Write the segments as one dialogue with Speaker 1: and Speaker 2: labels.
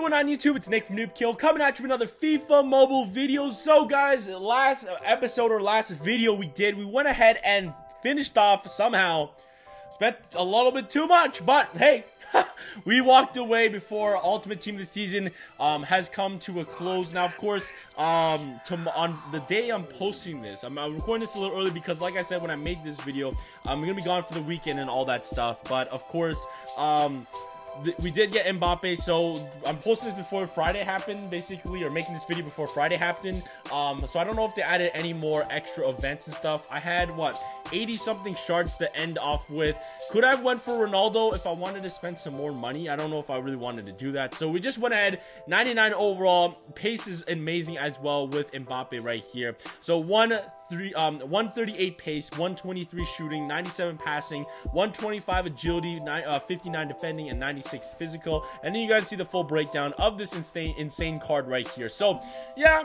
Speaker 1: going on YouTube? It's Nick from Noobkill coming at you with another FIFA mobile video. So guys, last episode or last video we did, we went ahead and finished off somehow. Spent a little bit too much, but hey, we walked away before Ultimate Team of the Season um, has come to a close. Now, of course, um, to, on the day I'm posting this, I'm, I'm, recording this a little early because, like I said, when I make this video, I'm going to be gone for the weekend and all that stuff. But, of course, um, we did get Mbappe, so I'm posting this before Friday happened, basically, or making this video before Friday happened. Um, so I don't know if they added any more extra events and stuff. I had, what, 80 something shards to end off with. Could I have went for Ronaldo if I wanted to spend some more money? I don't know if I really wanted to do that. So we just went ahead, 99 overall. Pace is amazing as well with Mbappe right here. So one three um 138 pace 123 shooting 97 passing 125 agility nine, uh, 59 defending and 96 physical and then you guys see the full breakdown of this insane insane card right here so yeah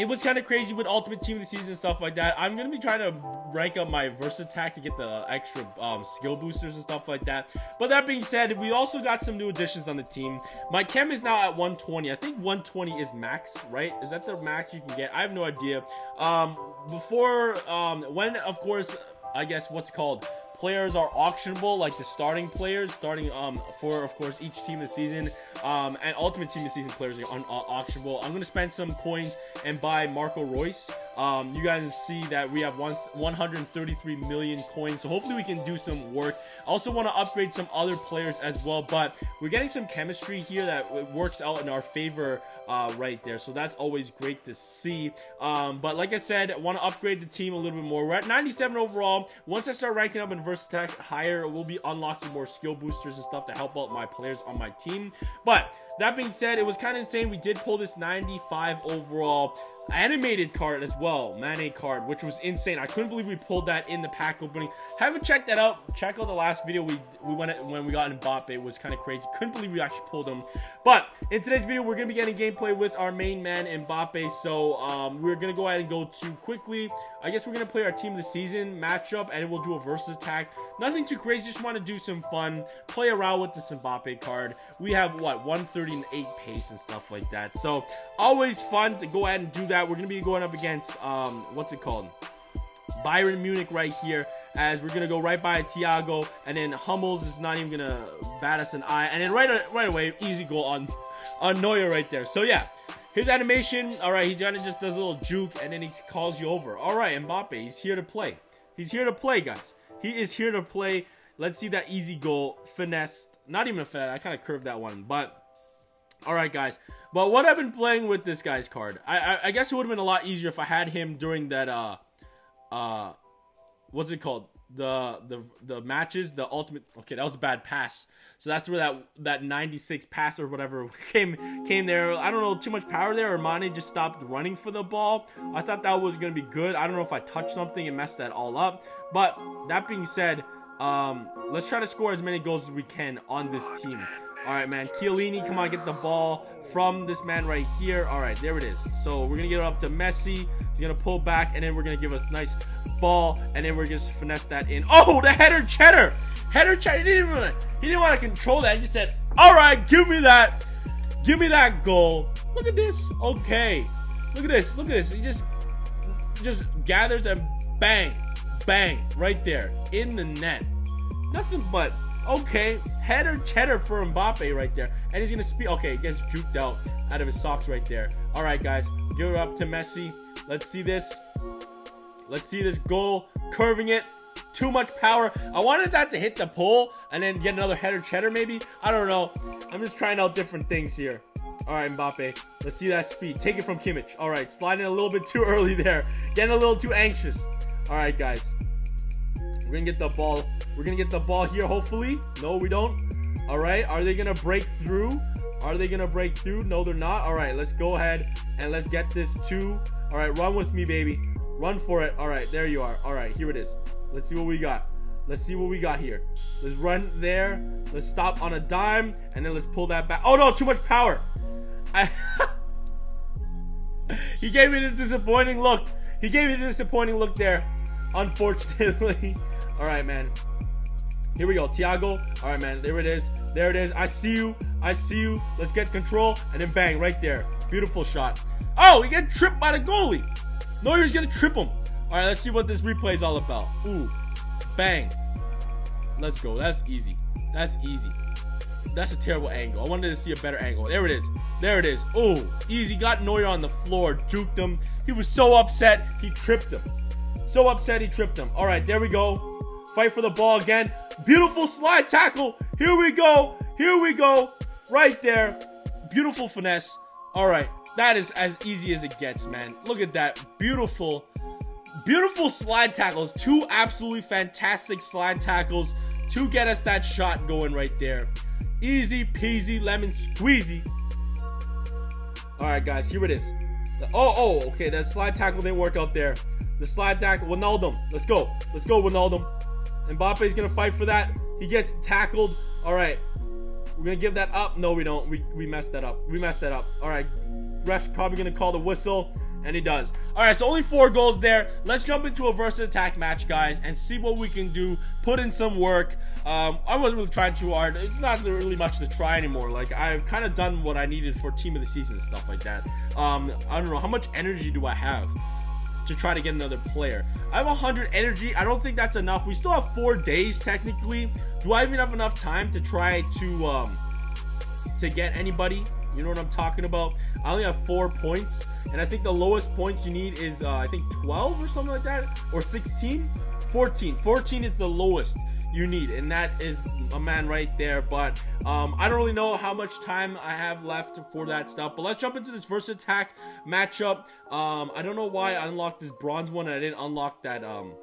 Speaker 1: it was kind of crazy with Ultimate Team of the Season and stuff like that. I'm going to be trying to rank up my Attack to get the extra um, skill boosters and stuff like that. But that being said, we also got some new additions on the team. My chem is now at 120. I think 120 is max, right? Is that the max you can get? I have no idea. Um, before, um, when, of course, I guess what's called players are auctionable, like the starting players, starting um for of course each team this season, um and ultimate team this season players are un- uh, auctionable. I'm gonna spend some coins and buy Marco Reus. Um, you guys see that we have one 133 million coins, so hopefully we can do some work. I also want to upgrade some other players as well, but we're getting some chemistry here that works out in our favor uh, right there. So that's always great to see. Um, but like I said, I want to upgrade the team a little bit more. We're at 97 overall. Once I start ranking up in Versus Attack higher, we'll be unlocking more skill boosters and stuff to help out my players on my team. But that being said, it was kind of insane. We did pull this 95 overall animated card as well, Mane card, which was insane. I couldn't believe we pulled that in the pack opening. Haven't checked that out. Check out the last video we we went when we got in Mbappe. It was kind of crazy. Couldn't believe we actually pulled him. But in today's video, we're gonna be getting gameplay with our main man Mbappe. So um, we're gonna go ahead and go to quickly. I guess we're gonna play our team of the season matchup, and we'll do a versus attack. Nothing too crazy. Just want to do some fun, play around with this Mbappe card. We have what 138 pace and stuff like that. So always fun to go ahead and do that. We're gonna be going up against um, what's it called? Bayern Munich right here as we're gonna go right by Thiago and then Hummels is not even gonna bat us an eye and then right right away easy goal on on Neuer right there so yeah his animation all right he kind of just does a little juke and then he calls you over all right Mbappe he's here to play he's here to play guys he is here to play. Let's see that easy goal. Finesse. Not even a finesse. I kind of curved that one but all right guys. But what I've been playing with this guy's card I I, I guess it would have been a lot easier if I had him during that uh uh what's it called? The the the matches, the ultimate. Okay, that was a bad pass. So that's where that that 96 pass or whatever came came there. I don't know too much power there. Or Mane just stopped running for the ball. I thought that was gonna be good. I don't know if I touched something and messed that all up. But that being said, um, let's try to score as many goals as we can on this team. All right, man. Chiellini, come on, get the ball from this man right here. All right, there it is. So we're going to get it up to Messi. He's going to pull back, and then we're going to give a nice ball, and then we're going to finesse that in. Oh, the header cheddar. Header cheddar. He didn't, he didn't want to control that. He just said, all right, give me that. Give me that goal. Look at this. Okay. Look at this. Look at this. He just, just gathers and bang, bang, right there in the net. Nothing but Okay, header cheddar for Mbappe right there. And he's going to speed. Okay, gets juked out out of his socks right there. All right, guys. Give it up to Messi. Let's see this. Let's see this goal. Curving it. Too much power. I wanted that to hit the pole and then get another header cheddar maybe. I don't know. I'm just trying out different things here. All right, Mbappe. Let's see that speed. Take it from Kimmich. All right, sliding a little bit too early there. Getting a little too anxious. All right, guys. We're to get the ball we're to get the ball here, hopefully. No, we don't. All right. Are they to break through? Are they to break through? No, they're not. All right. Let's go ahead and let's get this two. All right. Run with me, baby. Run for it. All right. There you are. All right. Here it is. Let's see what we got. Let's see what we got here. Let's run there. Let's stop on a dime. And then let's pull that back. Oh, no. Too much power. I he gave me the disappointing look. He gave me the disappointing look there. Unfortunately. All right, man. Here we go, Thiago. All right, man. There it is. There it is. I see you. I see you. Let's get control. And then bang, right there. Beautiful shot. Oh, he get tripped by the goalie. Neuer's gonna trip him. All right, let's see what this replay is all about. Ooh, bang. Let's go. That's easy. That's easy. That's a terrible angle. I wanted to see a better angle. There it is. There it is. Oh, easy. Got Neuer on the floor. Juked him. He was so upset. He tripped him. So upset he tripped him. All right, there we go. Fight for the ball again. Beautiful slide tackle. Here we go. Here we go. Right there. Beautiful finesse. All right. That is as easy as it gets, man. Look at that. Beautiful. Beautiful slide tackles. Two absolutely fantastic slide tackles to get us that shot going right there. Easy peasy lemon squeezy. All right, guys. Here it is. Oh, oh, okay. That slide tackle didn't work out there. The slide tackle. Wijnaldum. Let's go. Let's go, Wijnaldum. Mbappe is going to fight for that. He gets tackled. All right. We're going to give that up. No, we don't. We, we messed that up. We messed that up. All right. Ref's probably going to call the whistle. And he does. All right, so only four goals there. Let's jump into a versus attack match, guys, and see what we can do. Put in some work. Um, I wasn't really trying too hard. It's not really much to try anymore. Like, I've kind of done what I needed for team of the season and stuff like that. Um, I don't know. How much energy do I have? To try to get another player. I have 100 energy. I don't think that's enough. We still have four days technically. Do I even have enough time to try to um, to get anybody? You know what I'm talking about? I only have four points, and I think the lowest points you need is uh, I think 12 or something like that, or 16, 14. 14 is the lowest you need, and that is a man right there. But um, I don't really know how much time I have left for that stuff. But let's jump into this versus attack matchup. Um, I don't know why I unlocked this bronze one and I didn't unlock that. Um,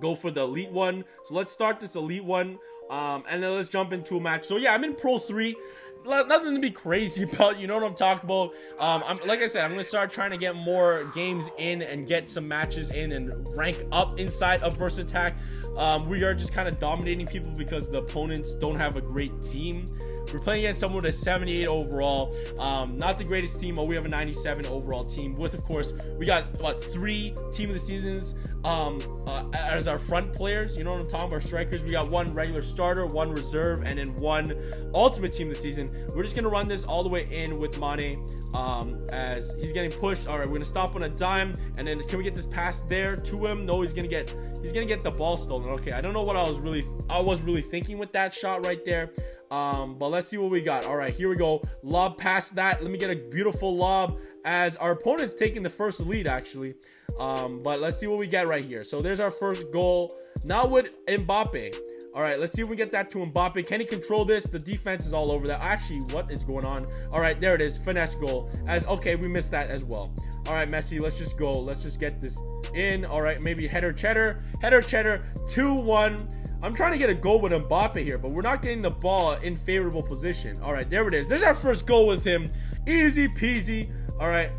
Speaker 1: go for the elite one. So let's start this elite one. Um, and then let's jump into a match. So yeah, I'm in Pro 3 nothing to be crazy about. You know what I'm talking about. Um, I'm like I said, I'm gonna start trying to get more games in and get some matches in and rank up inside of Versus Attack. Um, we are just kind of dominating people because the opponents don't have a great team. We're playing against someone with a 78 overall. Um, not the greatest team, but we have a 97 overall team. With, of course, we got what three team of the seasons um, uh, as our front players. You know what I'm talking about? Strikers. We got one regular starter, one reserve, and then one ultimate team of the season. We're just gonna run this all the way in with Mane um, as he's getting pushed. All right, we're gonna stop on a dime, and then can we get this pass there to him? No, he's gonna get he's gonna get the ball stolen. Okay, I don't know what I was really I was really thinking with that shot right there. Um, but let's see what we got. All right, here we go. Lob past that. Let me get a beautiful lob as our opponent's taking the first lead, actually. Um, but let's see what we get right here. So there's our first goal. Now with Mbappe. All right, let's see if we get that to Mbappe. Can he control this? The defense is all over that. Actually, what is going on? All right, there it is. Finesse goal. As okay, we missed that as well. All right, Messi, let's just go. Let's just get this in. All right, maybe header cheddar. Header cheddar. 2-1. I'm trying to get a goal with Mbappe here, but we're not getting the ball in favorable position. All right, there it is. There's our first goal with him. Easy peasy. All right.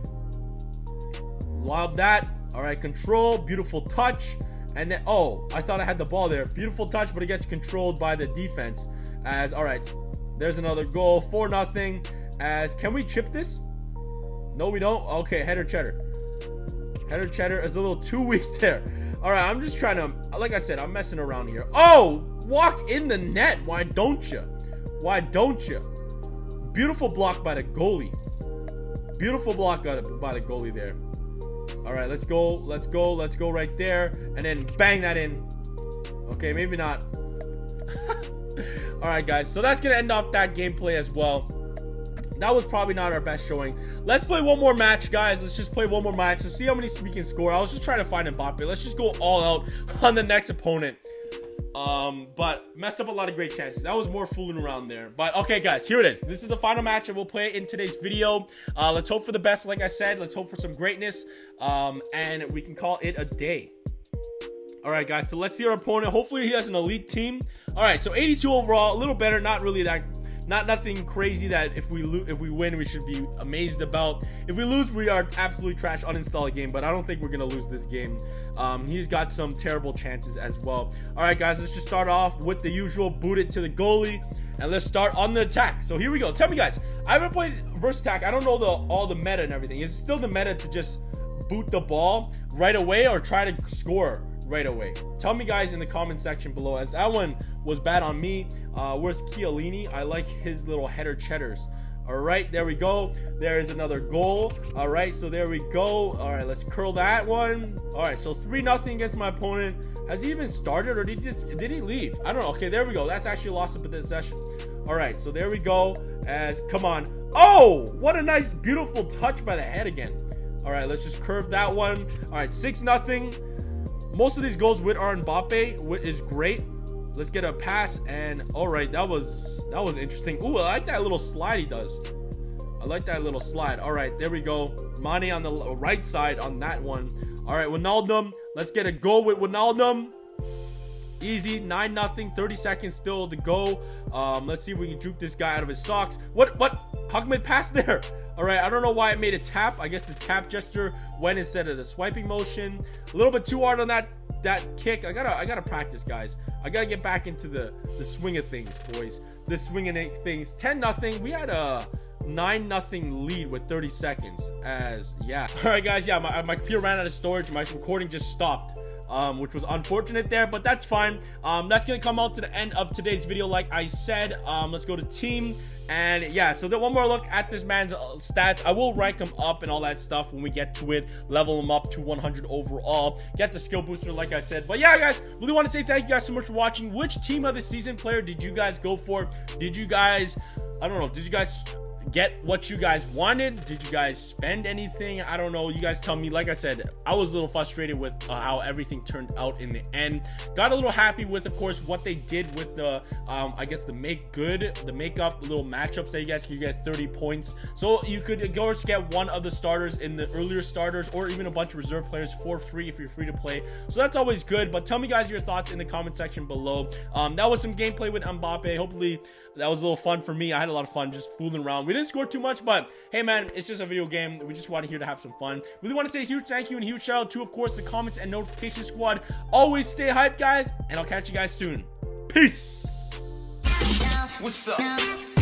Speaker 1: Lob that. All right, control. Beautiful touch. And then, oh, I thought I had the ball there. Beautiful touch, but it gets controlled by the defense. As, all right, there's another goal. 4 nothing. As, can we chip this? No, we don't. Okay, header cheddar. Header cheddar is a little too weak there. All right, I'm just trying to, like I said, I'm messing around here. Oh, walk in the net. Why don't you? Why don't you? Beautiful block by the goalie. Beautiful block by the goalie there. All right, let's go. Let's go. Let's go right there. And then bang that in. Okay, maybe not. All right, guys. So that's to end off that gameplay as well. That was probably not our best showing. Let's play one more match, guys. Let's just play one more match. Let's see how many we can score. I was just trying to find Mbappe. Let's just go all out on the next opponent. Um, but messed up a lot of great chances. That was more fooling around there. But okay, guys, here it is. This is the final match, and we'll play it in today's video. Uh, let's hope for the best, like I said. Let's hope for some greatness, um, and we can call it a day. All right, guys. So let's see our opponent. Hopefully, he has an elite team. All right, so 82 overall, a little better. Not really that not nothing crazy that if we lo- if we win we should be amazed about. If we lose, we are absolutely trash. Uninstall a game, but I don't think we're gonna lose this game. Um, he's got some terrible chances as well. All right, guys, let's just start off with the usual boot it to the goalie. And let's start on the attack. So here we go. Tell me, guys. I haven't played versus attack. I don't know the all the meta and everything. Is still the meta to just boot the ball right away or try to score right away? Tell me, guys, in the comment section below. As that one was bad on me. Uh, where's Chiellini? I like his little header cheddars. All right, there we go. There is another goal. All right, so there we go. All right, let's curl that one. All right, so 3 nothing against my opponent. Has he even started or did he just did he leave? I don't know. Okay, there we go. That's actually lost of possession. All right, so there we go. As come on. Oh, what a nice, beautiful touch by the head again. All right, let's just curve that one. All right, 6 nothing. Most of these goals with our Mbappe is great. Let's get a pass and all right, that was that was interesting. Ooh, I like that little slide he does. I like that little slide. All right, there we go. Mane on the right side on that one. All right, Wijnaldum. Let's get a goal with Wijnaldum. Easy, 9 nothing. 30 seconds still to go. Um, let's see if we can juke this guy out of his socks. What? What? How come it passed there? All right, I don't know why it made a tap. I guess the tap gesture went instead of the swiping motion. A little bit too hard on that that kick. I gotta I gotta practice, guys. I gotta get back into the the swing of things, boys. The swinging things. 10 nothing. We had a 9 nothing lead with 30 seconds. As yeah. All right, guys. Yeah, my my computer ran out of storage. My recording just stopped. Um, which was unfortunate there, but that's fine. Um, that's gonna come out to the end of today's video, like I said. Um, let's go to team. And yeah, so then one more look at this man's uh, stats. I will rank him up and all that stuff when we get to it. Level him up to 100 overall. Get the skill booster, like I said. But yeah, guys, really want to say thank you guys so much for watching. Which team of the season player did you guys go for? Did you guys, I don't know, did you guys get what you guys wanted? Did you guys spend anything? I don't know. You guys tell me. Like I said, I was a little frustrated with uh, how everything turned out in the end. Got a little happy with, of course, what they did with the, um, I guess, the make good, the makeup little matchups that you guys could get 30 points. So you could go get one of the starters in the earlier starters or even a bunch of reserve players for free if you're free to play. So that's always good. But tell me, guys, your thoughts in the comment section below. Um, that was some gameplay with Mbappe. Hopefully, that was a little fun for me. I had a lot of fun just fooling around. We didn't score too much, but hey, man, it's just a video game. We just wanted here to have some fun. Really want to say a huge thank you and huge shout out to, of course, the comments and notification squad. Always stay hyped, guys, and I'll catch you guys soon. Peace. What's up?